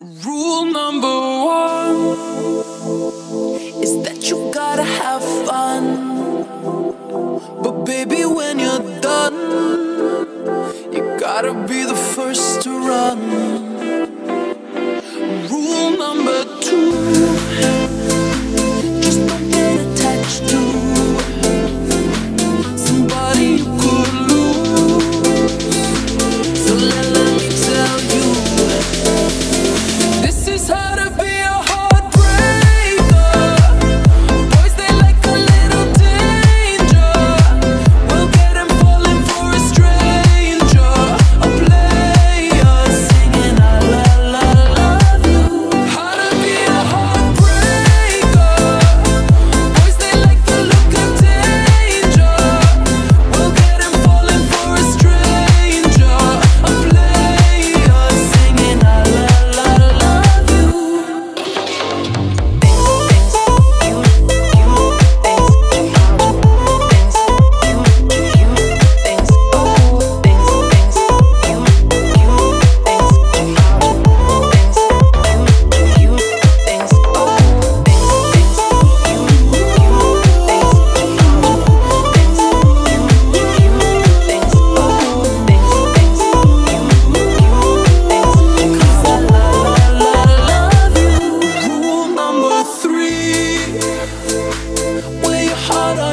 Rule number one is that you gotta have fun. But baby, when you're done, you gotta be the first to run.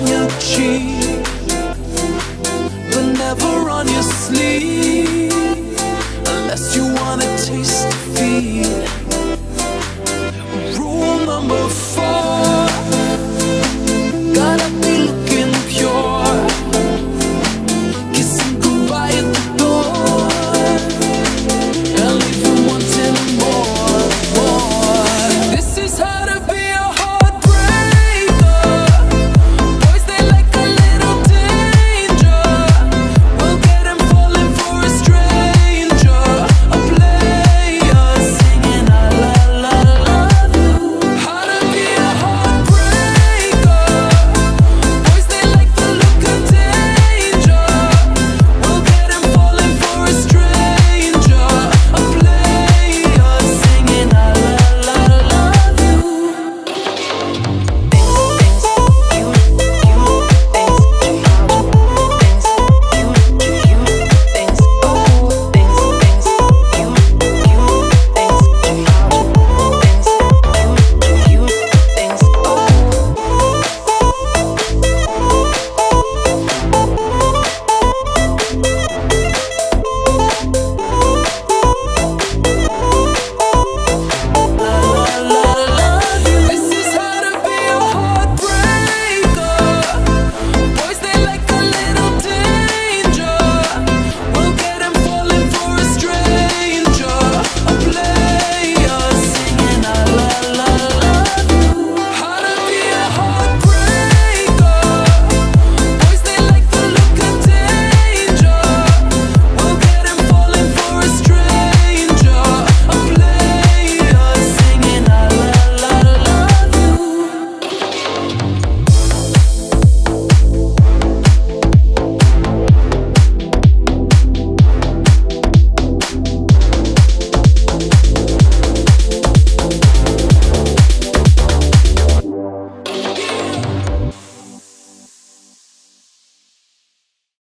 저녁 취